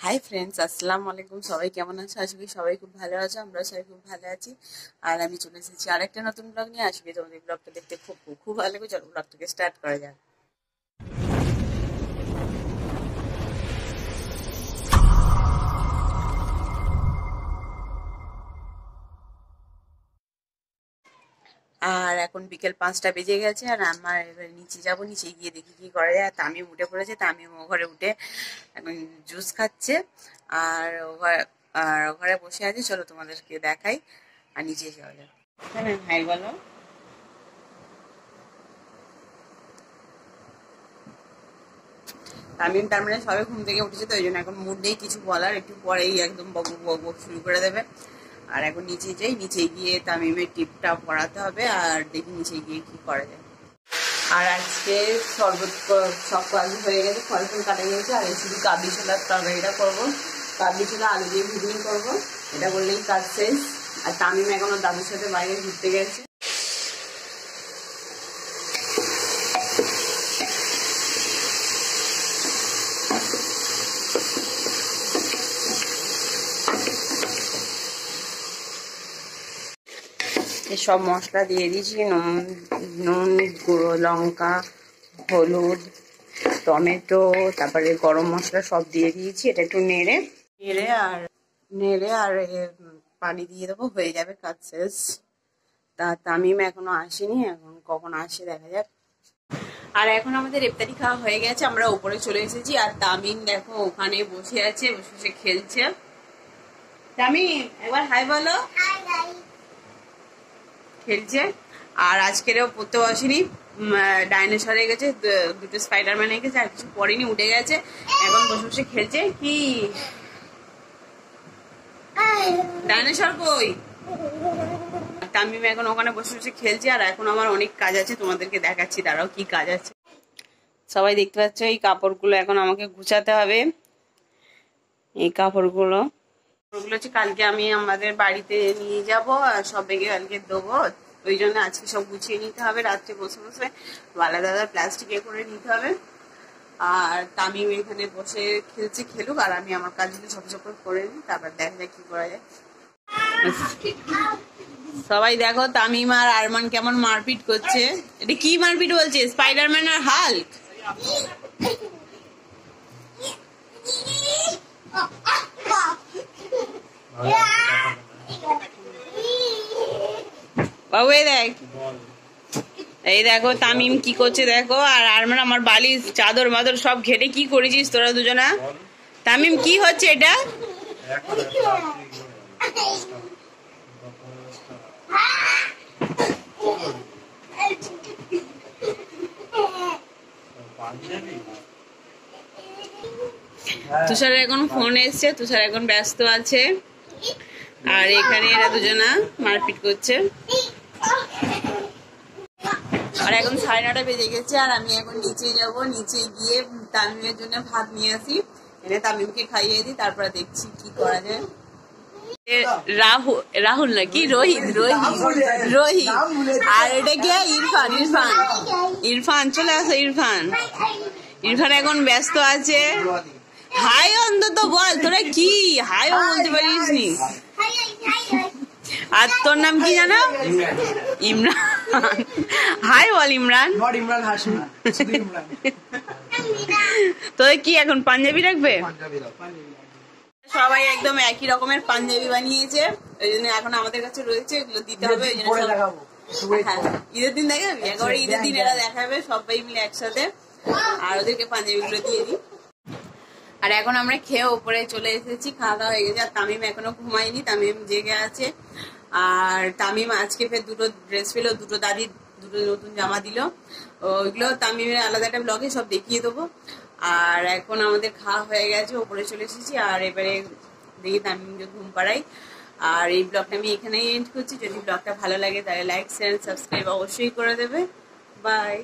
Hi friends আসসালামু আলাইকুম সবাই কেমন আছো? আশা করি সবাই খুব ভালো আছো। আমরা সবাই খুব ভালো আছি। আর আমি চলে এসেছি আরেকটা নতুন ব্লগ নিয়ে। আসবে তোমাদের ব্লগটা দেখতে খুব খুব ভালো লাগে চলো ব্লগটাকে স্টার্ট করা যাক। এখন বিকেল পাঁচটা বেজে গেছে আর আমার এবার নিচে যাব, নিচে গিয়ে দেখি কি করা যায়। তামিম উঠে পড়েছে, তামিম ও ঘরে উঠে এখন জুস খাচ্ছে। আর আর ঘরে বসে আছে, চলো তোমাদেরকে দেখাই। আর নিচে যাওয়া যাক। হ্যাঁ হাই বলো। তামিম তার মানে সবাই ঘুম থেকে উঠেছে, তো ওই জন্য এখন মুড নেই, কিছু বলার, একটু পরেই একদম বক বক বক শুরু করে দেবে। আর এখন নিচে যাই, নিচে গিয়ে তামিমের টিপটা পড়াতে হবে আর দেখি নিচে গিয়ে কি করা যায়। আর আজকে শরবত সব কাজ হয়ে গেছে, ফল ফুল কাটা গেছে, আর শুধু কাবলি ছোলার তরকারিটা করব। কাবলি ছোলা, আলু দিয়ে ঘুগনি করব। এটা বললেই কাজ শেষ। আর তামিম এখনও দাদুর সাথে বাইরে ঘুরতে গেছে। সব মশলা দিয়ে দিয়েছি, নুন নুন, গুঁড়ো লঙ্কা, হলুদ, টমেটো, তারপরে গরম মশলা সব দিয়ে দিয়েছি, এটা একটু নেড়ে নেড়ে আর নেড়ে আর পানি দিয়ে দেবো, হয়ে যাবে কাজ শেষ। তা তামিম এখনও আসেনি, এখন কখন আসে দেখা যাক। আর এখন আমাদের ইফতারি খাওয়া হয়ে গেছে, আমরা উপরে চলে এসেছি, আর তামিম দেখো ওখানে বসে আছে, বসে বসে খেলছে। তামিম, একবার হাই বলো। খেলছে। আর আজকেরও পড়তে বসেনি ডাইনোসর হয়ে গেছে দুটো স্পাইডারম্যান হয়ে গেছে, আর কিছু পড়েনি, উঠে গেছে। এখন বসে বসে খেলছে। কি? ডাইনোসর কই? তামিম এখন ওখানে বসে বসে খেলছে, আর এখন আমার অনেক কাজ আছে, তোমাদেরকে দেখাচ্ছি। দাঁড়াও, কি কাজ আছে। সবাই দেখতে পাচ্ছ, এই কাপড়গুলো এখন আমাকে গুছাতে হবে। এই কাপড়গুলো ওগুলো হচ্ছে কালকে আমি আমাদের বাড়িতে নিয়ে যাব আর সবাইকে কালকে দেবো। ওই জন্য আজকে সব গুছিয়ে নিতে হবে, রাত্রে বসে বসে বালা দাদা প্লাস্টিকে করে নিতে হবে। আর তামিম এখানে বসে খেলছে, খেলুক, আর আমি আমার কাজগুলো সব করে করে নিই, তারপর দেখা যায় কি করা যায়। সবাই দেখো, তামিম আর আরমান কেমন মারপিট করছে। এটা কি মারপিট বলছে? স্পাইডারম্যান আর হাল্ক বাবু এই দেখ। এই দেখো, তামিম কি করছে দেখো, আর আরমান আমার বালিশ, চাদর মাদর সব ঘেটে কি করেছিস তোরা দুজনা? তামিম, কি হচ্ছে এটা? তুষার এখন ফোন এসছে, তুষার এখন ব্যস্ত আছে। আর এখানে এরা দুজনা মারপিট করছে। আর এখন সাড়ে নটা বেজে গেছে আর আমি এখন নিচে যাব নিচে গিয়ে তামিমের জন্য ভাত নিয়ে আসি এনে তামিমকে খাইয়ে দিই তারপরে দেখছি কি করা যায় রাহুল রাহুল নাকি রোহিত রোহিত রোহিত আর এটা কে ইরফান ইরফান ইরফান চলে আসো ইরফান ইরফান এখন ব্যস্ত আছে হাই অন্তত বল তোরা কি হাইও বলতে পারিস নি আর তোর নাম কি জানো? ইমরান। হাই বল ইমরান। তোদের কি এখন পাঞ্জাবি রাখবে? সবাই একদম একই রকমের পাঞ্জাবি বানিয়েছে। ওই জন্য এখন আমাদের কাছে রয়েছে এগুলো দিতে হবে ওই জন্য হ্যাঁ। ঈদের দিন দেখাবি? একেবারে ঈদের দিন এরা দেখাবে সবাই মিলে একসাথে। আর ওদেরকে পাঞ্জাবিগুলো দিয়ে দিই। আর এখন আমরা খেয়ে ওপরে চলে এসেছি খাওয়া দাওয়া হয়ে গেছে। আর তামিম এখনও ঘুমায়নি তামিম জেগে আছে। আর তামিম আজকে ফের দুটো ড্রেস পেল, দুটো দাদি, দুটো নতুন জামা দিল। ওইগুলো তামিমের আলাদা একটা ব্লগে সব দেখিয়ে দেবো। আর এখন আমাদের খাওয়া হয়ে গেছে, ওপরে চলে এসেছি। আর এবারে দেখি তামিমকে ঘুম পাড়াই। আর এই ব্লগটা আমি এখানেই এন্ড করছি। যদি ব্লগটা ভালো লাগে তাহলে লাইক শেয়ার সাবস্ক্রাইব অবশ্যই করে দেবে। বাই